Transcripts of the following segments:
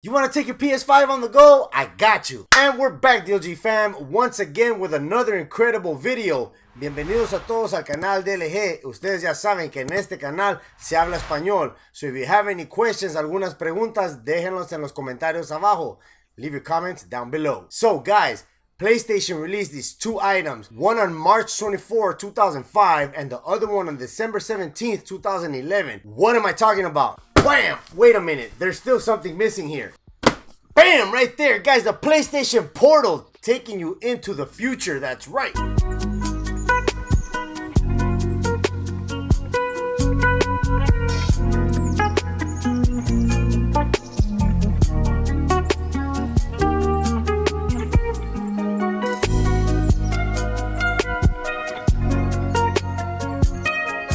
You want to take your PS5 on the go? I got you. And we're back, DLG fam, once again with another incredible video. Bienvenidos a todos al canal DLG. Ustedes ya saben que en este canal se habla español. So if you have any questions, algunas preguntas, déjenlos en los comentarios abajo. Leave your comments down below. So guys, PlayStation released these two items, one on March 24, 2005, and the other one on December 17, 2011. What am I talking about? Bam! Wait a minute, there's still something missing here. Bam! Right there, guys, the PlayStation Portal taking you into the future. That's right.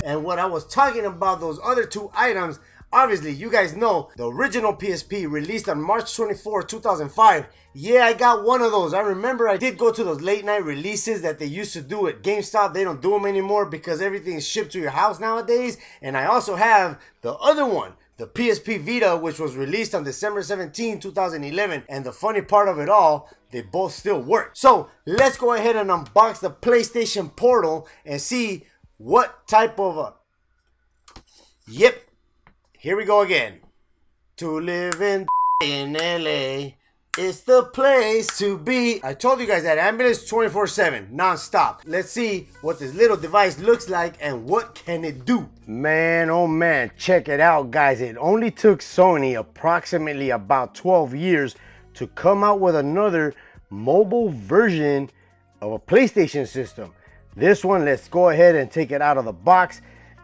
And what I was talking about, those other two items, obviously, you guys know the original PSP released on March 24, 2005. Yeah, I got one of those. I remember I did go to those late night releases that they used to do at GameStop. They don't do them anymore because everything is shipped to your house nowadays. And I also have the other one, the PSP Vita, which was released on December 17, 2011. And the funny part of it all, they both still work. So let's go ahead and unbox the PlayStation Portal and see what type of a. Yep, here we go again. To live in in LA. It's the place to be. I told you guys that ambulance 24-7, non-stop. Let's see what this little device looks like and what can it do. Man, oh man, check it out guys. It only took Sony approximately about 12 years to come out with another mobile version of a PlayStation system. This one, let's go ahead and take it out of the box.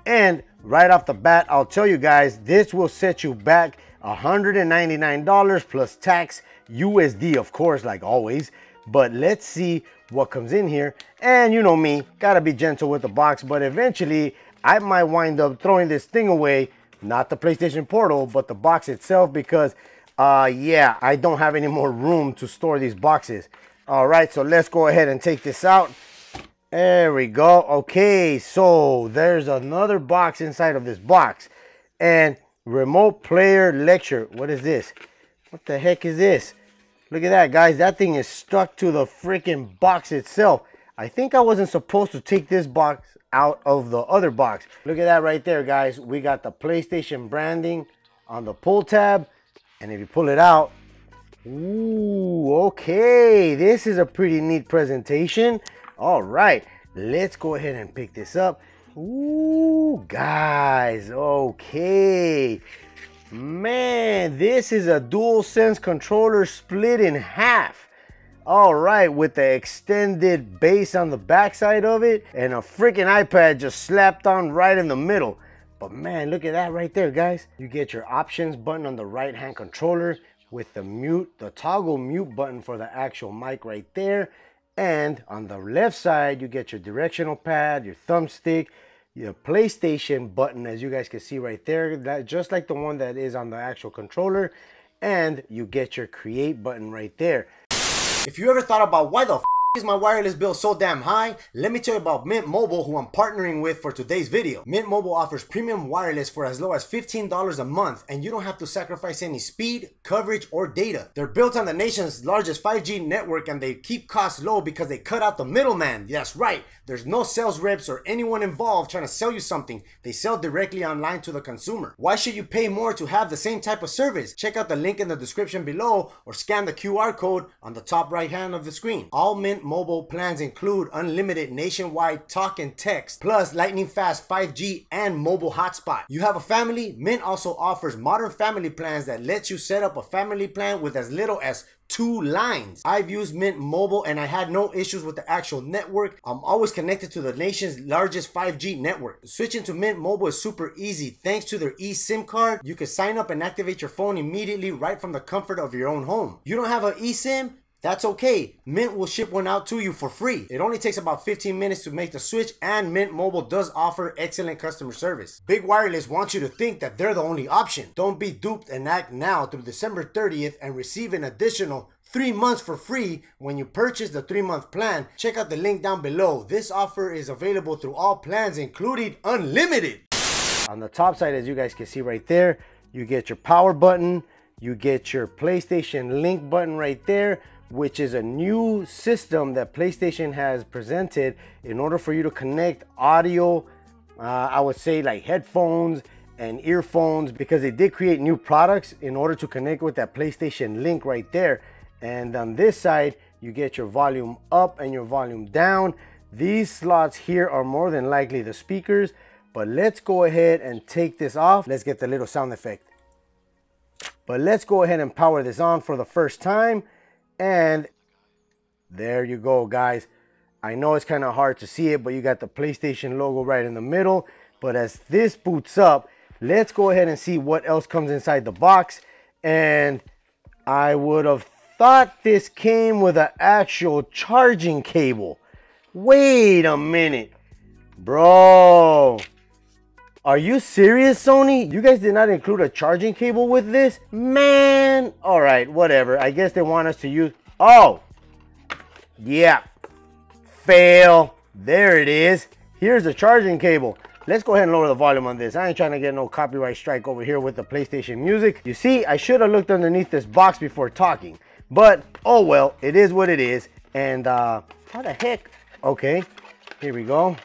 And right off the bat, I'll tell you guys, this will set you back $199 plus tax USD, of course, like always. But let's see what comes in here. And you know me, gotta be gentle with the box, but eventually I might wind up throwing this thing away. Not the PlayStation Portal, but the box itself because, uh, yeah, I don't have any more room to store these boxes. All right, so let's go ahead and take this out. There we go. Okay, so there's another box inside of this box. And remote player lecture. What is this? What the heck is this? Look at that, guys. That thing is stuck to the freaking box itself. I think I wasn't supposed to take this box out of the other box. Look at that right there, guys. We got the PlayStation branding on the pull tab. And if you pull it out, ooh, okay. This is a pretty neat presentation. All right, let's go ahead and pick this up. Ooh, guys, okay. Man, this is a DualSense controller split in half. All right, with the extended base on the backside of it and a freaking iPad just slapped on right in the middle. But man, look at that right there, guys. You get your options button on the right hand controller with the mute, the toggle mute button for the actual mic right there. And on the left side, you get your directional pad, your thumbstick, your PlayStation button, as you guys can see right there, that just like the one that is on the actual controller. And you get your create button right there. If you ever thought about why the is my wireless bill so damn high? Let me tell you about Mint Mobile who I'm partnering with for today's video. Mint Mobile offers premium wireless for as low as $15 a month and you don't have to sacrifice any speed, coverage, or data. They're built on the nation's largest 5G network and they keep costs low because they cut out the middleman. That's right, there's no sales reps or anyone involved trying to sell you something. They sell directly online to the consumer. Why should you pay more to have the same type of service? Check out the link in the description below or scan the QR code on the top right hand of the screen. All Mint mobile plans include unlimited nationwide talk and text, plus lightning fast 5G and mobile hotspot. You have a family? Mint also offers modern family plans that lets you set up a family plan with as little as two lines. I've used Mint Mobile and I had no issues with the actual network. I'm always connected to the nation's largest 5G network. Switching to Mint Mobile is super easy. Thanks to their eSIM card, you can sign up and activate your phone immediately right from the comfort of your own home. You don't have an eSIM? That's okay. Mint will ship one out to you for free. It only takes about 15 minutes to make the switch and Mint Mobile does offer excellent customer service. Big Wireless wants you to think that they're the only option. Don't be duped and act now through December 30th and receive an additional three months for free when you purchase the three month plan. Check out the link down below. This offer is available through all plans, including unlimited. On the top side, as you guys can see right there, you get your power button, you get your PlayStation Link button right there, which is a new system that PlayStation has presented in order for you to connect audio, uh, I would say like headphones and earphones, because they did create new products in order to connect with that PlayStation Link right there. And on this side, you get your volume up and your volume down. These slots here are more than likely the speakers, but let's go ahead and take this off. Let's get the little sound effect. But let's go ahead and power this on for the first time. And there you go, guys. I know it's kind of hard to see it, but you got the PlayStation logo right in the middle. But as this boots up, let's go ahead and see what else comes inside the box. And I would have thought this came with an actual charging cable. Wait a minute. Bro. Are you serious, Sony? You guys did not include a charging cable with this? Man. All right, whatever. I guess they want us to use... Oh. Yeah. Fail. There it is. Here's the charging cable. Let's go ahead and lower the volume on this. I ain't trying to get no copyright strike over here with the PlayStation music. You see, I should have looked underneath this box before talking. But, oh well, it is what it is. And, uh, how the heck? Okay, here we go.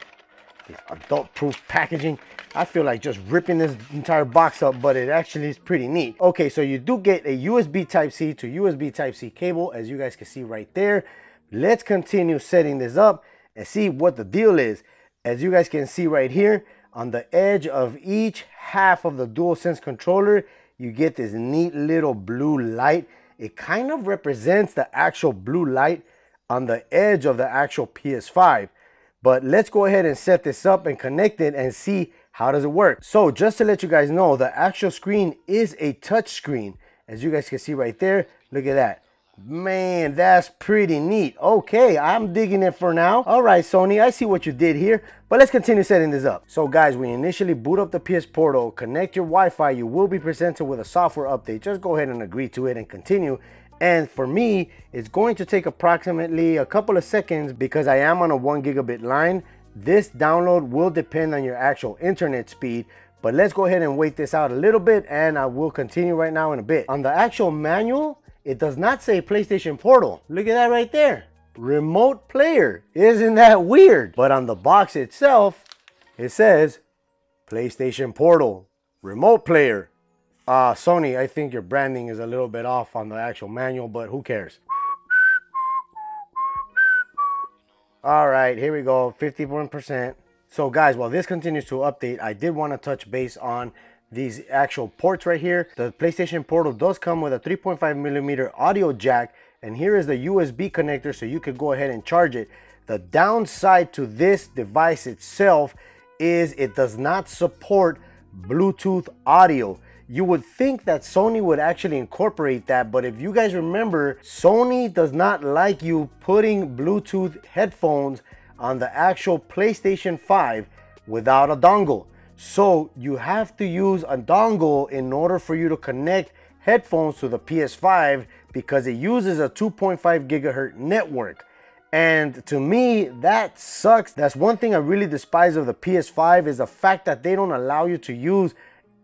This adult-proof packaging. I feel like just ripping this entire box up, but it actually is pretty neat. Okay, so you do get a USB Type-C to USB Type-C cable, as you guys can see right there. Let's continue setting this up and see what the deal is. As you guys can see right here, on the edge of each half of the DualSense controller, you get this neat little blue light it kind of represents the actual blue light on the edge of the actual PS5. But let's go ahead and set this up and connect it and see how does it work. So just to let you guys know, the actual screen is a touch screen. As you guys can see right there, look at that. Man, that's pretty neat. Okay, I'm digging it for now. All right, Sony, I see what you did here, but let's continue setting this up. So guys, when you initially boot up the PS Portal, connect your Wi-Fi, you will be presented with a software update. Just go ahead and agree to it and continue. And for me, it's going to take approximately a couple of seconds because I am on a one gigabit line. This download will depend on your actual internet speed, but let's go ahead and wait this out a little bit and I will continue right now in a bit. On the actual manual, it does not say PlayStation Portal. Look at that right there. Remote player. Isn't that weird? But on the box itself, it says PlayStation Portal. Remote player. Uh, Sony, I think your branding is a little bit off on the actual manual, but who cares? All right, here we go, 51%. So guys, while this continues to update, I did want to touch base on these actual ports right here. The PlayStation Portal does come with a 3.5 millimeter audio jack and here is the USB connector so you could go ahead and charge it. The downside to this device itself is it does not support Bluetooth audio. You would think that Sony would actually incorporate that, but if you guys remember, Sony does not like you putting Bluetooth headphones on the actual PlayStation 5 without a dongle. So you have to use a dongle in order for you to connect headphones to the PS5 because it uses a 2.5 gigahertz network. And to me, that sucks. That's one thing I really despise of the PS5 is the fact that they don't allow you to use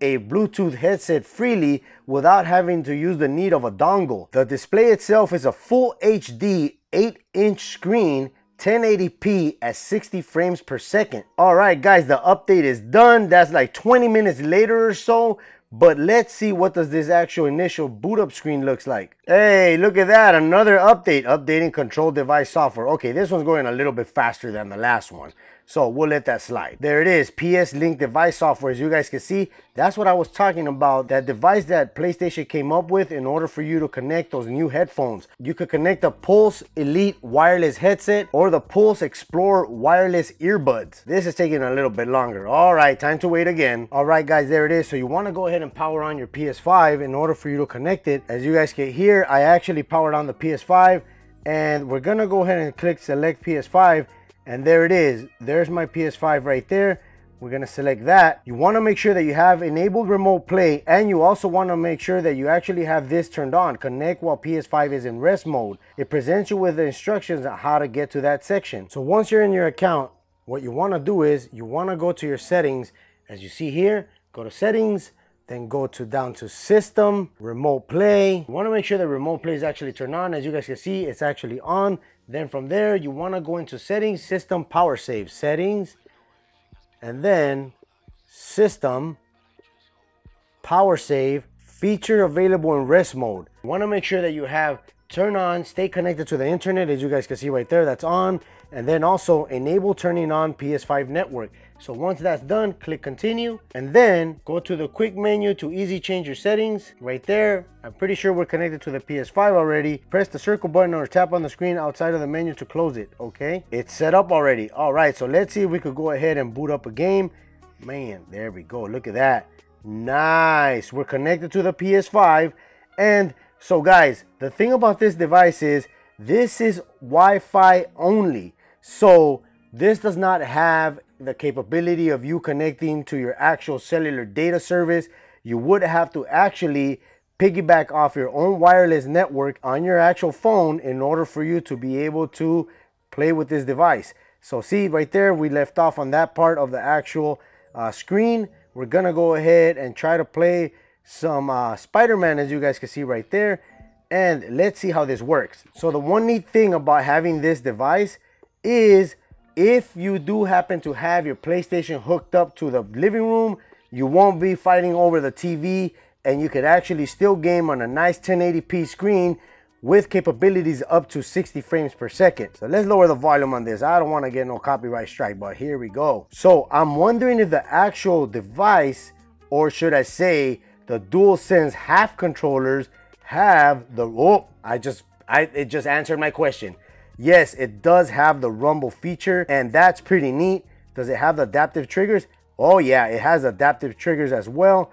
a Bluetooth headset freely without having to use the need of a dongle. The display itself is a full HD 8 inch screen 1080p at 60 frames per second. All right, guys, the update is done. That's like 20 minutes later or so. But let's see what does this actual initial boot up screen looks like. Hey, look at that. Another update. Updating control device software. Okay, this one's going a little bit faster than the last one. So we'll let that slide. There it is, PS Link device software. As you guys can see, that's what I was talking about. That device that PlayStation came up with in order for you to connect those new headphones. You could connect the Pulse Elite wireless headset or the Pulse Explorer wireless earbuds. This is taking a little bit longer. All right, time to wait again. All right, guys, there it is. So you want to go ahead and power on your PS5 in order for you to connect it. As you guys can hear, I actually powered on the PS5 and we're gonna go ahead and click select PS5 and there it is. There's my PS5 right there. We're gonna select that. You wanna make sure that you have enabled remote play and you also wanna make sure that you actually have this turned on. Connect while PS5 is in rest mode. It presents you with the instructions on how to get to that section. So once you're in your account, what you wanna do is you wanna go to your settings. As you see here, go to settings, then go to down to system, remote play. You wanna make sure the remote play is actually turned on. As you guys can see, it's actually on. Then from there, you wanna go into settings, system, power save, settings, and then system, power save, feature available in rest mode. You wanna make sure that you have turn on, stay connected to the internet, as you guys can see right there, that's on. And then also enable turning on PS5 network. So once that's done, click continue and then go to the quick menu to easy change your settings right there. I'm pretty sure we're connected to the PS5 already. Press the circle button or tap on the screen outside of the menu to close it, okay? It's set up already. All right, so let's see if we could go ahead and boot up a game. Man, there we go, look at that. Nice, we're connected to the PS5. And so guys, the thing about this device is this is Wi-Fi only. So this does not have the capability of you connecting to your actual cellular data service. You would have to actually piggyback off your own wireless network on your actual phone in order for you to be able to play with this device. So see right there, we left off on that part of the actual uh, screen. We're gonna go ahead and try to play some uh, Spider-Man as you guys can see right there. And let's see how this works. So the one neat thing about having this device is if you do happen to have your PlayStation hooked up to the living room, you won't be fighting over the TV and you could actually still game on a nice 1080p screen with capabilities up to 60 frames per second. So let's lower the volume on this. I don't want to get no copyright strike, but here we go. So I'm wondering if the actual device, or should I say the DualSense half controllers have the, oh, I just, I, it just answered my question. Yes, it does have the rumble feature and that's pretty neat. Does it have the adaptive triggers? Oh yeah, it has adaptive triggers as well.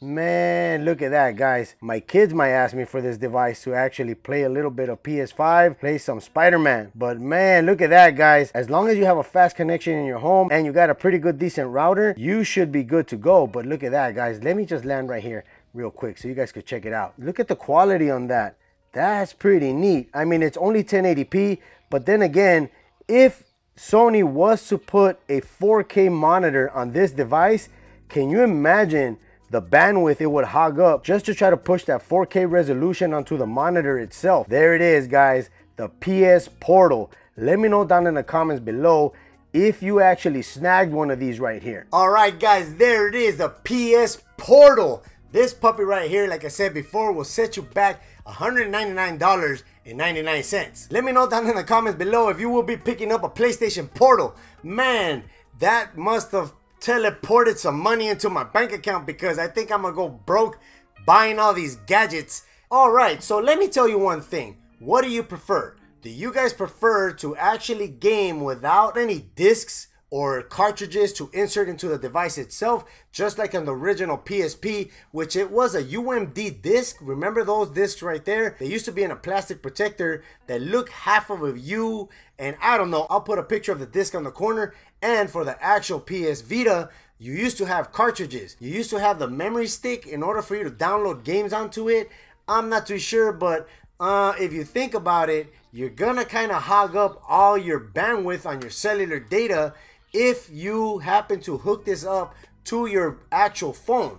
Man, look at that, guys. My kids might ask me for this device to actually play a little bit of PS5, play some Spider-Man. But man, look at that, guys. As long as you have a fast connection in your home and you got a pretty good, decent router, you should be good to go. But look at that, guys. Let me just land right here real quick so you guys could check it out. Look at the quality on that. That's pretty neat. I mean, it's only 1080p, but then again, if Sony was to put a 4K monitor on this device, can you imagine the bandwidth it would hog up just to try to push that 4K resolution onto the monitor itself? There it is, guys, the PS Portal. Let me know down in the comments below if you actually snagged one of these right here. All right, guys, there it is, the PS Portal. This puppy right here, like I said before, will set you back $199.99. Let me know down in the comments below if you will be picking up a PlayStation Portal. Man, that must have teleported some money into my bank account because I think I'm gonna go broke buying all these gadgets. Alright, so let me tell you one thing. What do you prefer? Do you guys prefer to actually game without any discs or cartridges to insert into the device itself, just like on the original PSP, which it was a UMD disc. Remember those discs right there? They used to be in a plastic protector that look half of a U, and I don't know, I'll put a picture of the disc on the corner. And for the actual PS Vita, you used to have cartridges. You used to have the memory stick in order for you to download games onto it. I'm not too sure, but uh, if you think about it, you're gonna kind of hog up all your bandwidth on your cellular data if you happen to hook this up to your actual phone.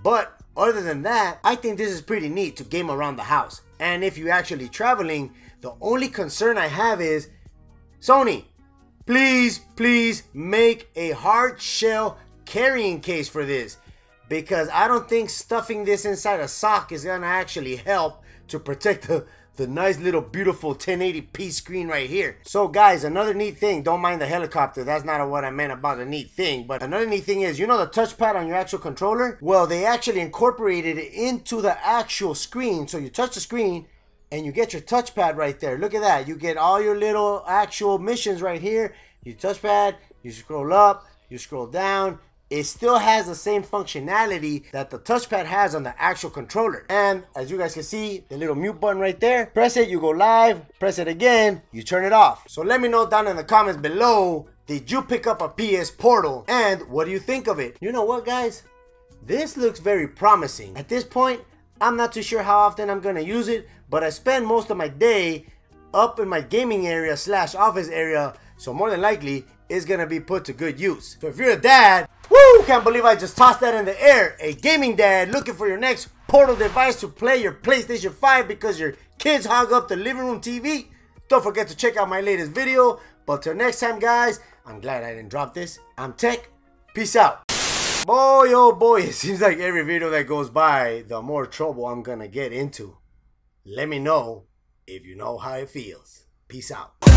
But other than that, I think this is pretty neat to game around the house. And if you're actually traveling, the only concern I have is Sony, please, please make a hard shell carrying case for this because I don't think stuffing this inside a sock is gonna actually help to protect the the nice little beautiful 1080p screen right here. So guys, another neat thing, don't mind the helicopter, that's not what I meant about a neat thing, but another neat thing is, you know the touchpad on your actual controller? Well, they actually incorporated it into the actual screen, so you touch the screen, and you get your touchpad right there. Look at that. You get all your little actual missions right here. You touchpad, you scroll up, you scroll down, it still has the same functionality that the touchpad has on the actual controller. And as you guys can see, the little mute button right there, press it, you go live, press it again, you turn it off. So let me know down in the comments below, did you pick up a PS Portal? And what do you think of it? You know what guys? This looks very promising. At this point, I'm not too sure how often I'm gonna use it, but I spend most of my day up in my gaming area slash office area, so more than likely, is gonna be put to good use. So if you're a dad, woo, can't believe I just tossed that in the air. A gaming dad looking for your next portal device to play your PlayStation 5 because your kids hog up the living room TV. Don't forget to check out my latest video. But till next time, guys, I'm glad I didn't drop this. I'm Teck. Peace out. Boy, oh boy, it seems like every video that goes by, the more trouble I'm gonna get into. Let me know if you know how it feels. Peace out.